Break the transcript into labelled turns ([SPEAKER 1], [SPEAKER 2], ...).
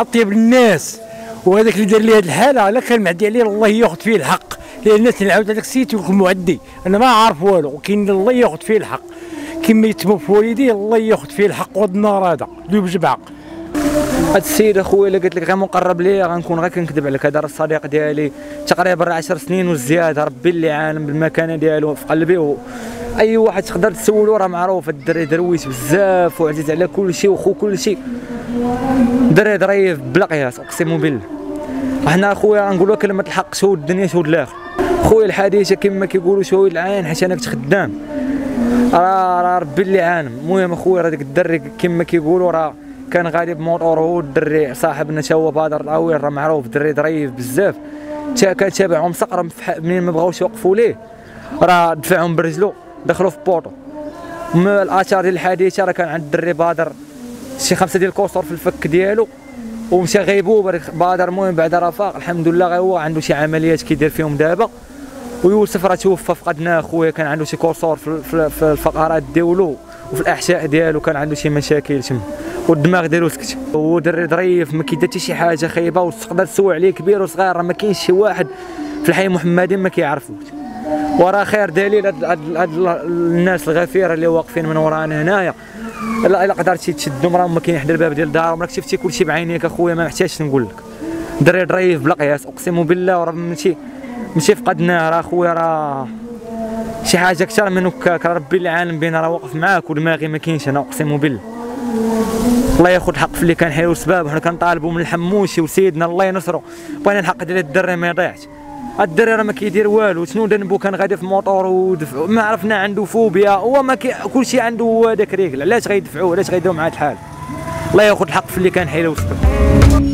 [SPEAKER 1] اطيب الناس وهذاك اللي دار لي هذه الحالة لا كان معدي عليه الله يأخذ فيه الحق. لأن الناس اللي عاود هذاك السيد يكون معدي أنا ما عارف والو وكاين الله يأخذ فيه الحق. كما يتم في والديه الله يأخذ فيه الحق. وهذا النار هذا دوب جبعة.
[SPEAKER 2] هاد السيد أخويا اللي قلت لك غير مقرب ليا غنكون غير كنكذب عليك. هذا راه الصديق ديالي. تقريبا 10 سنين وزياده ربي اللي عالم بالمكانة ديالو في قلبي. و... أي واحد تقدر تسولو راه معروف. الدري درويش بزاف وعزيز على كل شيء وخو كل شيء. دري ظريف بلا قياس أقسم بالله. إحنا أخويا غنقولوا كلمة الحق شهود الدنيا شهود الآخر خويا الحديثة كما كيقولوا شهود العين حيت أنا كنت خدام. راه راه ربي اللي عالم. المهم أخويا راه ديك الدري كما كيقولوا راه كان بموطور هو الدري صاحبنا تا هو بدر العوير راه معروف دري ظريف بزاف. كان تابعهم صقر منين ما بغاوش يوقفوا ليه. راه دفعهم برجلو دخلوا في من الاثار ديال الحادثه راه كان عند الدري بادر شي خمسة ديال الكسور في الفك ديالو ومشى غيبوبة بادر. المهم بعد رفاق الحمد لله غير هو عنده شي عمليات كيدير فيهم دابا. ويوسف راه توفى فقدناه خويا كان عنده شي كسور في الفقرات ديالو وفي الأحشاء ديالو كان عنده شي مشاكل تما والدماغ ديالو سكت. هو دري ظريف ما كيدير حتى شي حاجة خايبة وتقدر تسوي عليه كبير وصغير راه ما كاينش شي واحد في الحي المحمدي ما كيعرفوش وراه خير دليل هاد, الناس الغفيرة اللي واقفين من ورانا هنايا. الا الا قدرتي تشدهم راهم ما كاين حدا الباب ديال دارهم. راك شفتي كلشي بعينيك أخويا ما محتاجش نقول لك. دري ظريف بلا قياس أقسم بالله وراه ماشي ماشي فقدناه راه أخويا راه شي حاجة أكثر من هكاك. ربي اللي عالم بينا راه واقف معاك ودماغي ما كاينش أنا أقسم بالله. الله ياخذ الحق في اللي كان حيو سباب وحنا كنطالبوا من الحموشي وسيدنا الله ينصرو بغينا الحق ديال الدري ما يضيعش؟ الدري راه ما كيدير والو. شنو ذنبو كان غادي في موطور ودفع ما عرفنا عنده فوبيا. هو ما كي كلشي عنده هذاك ريكل علاش غيدفعوه؟ علاش غيديروا معاه الحال؟ الله ياخذ الحق في اللي كان حيلو سباب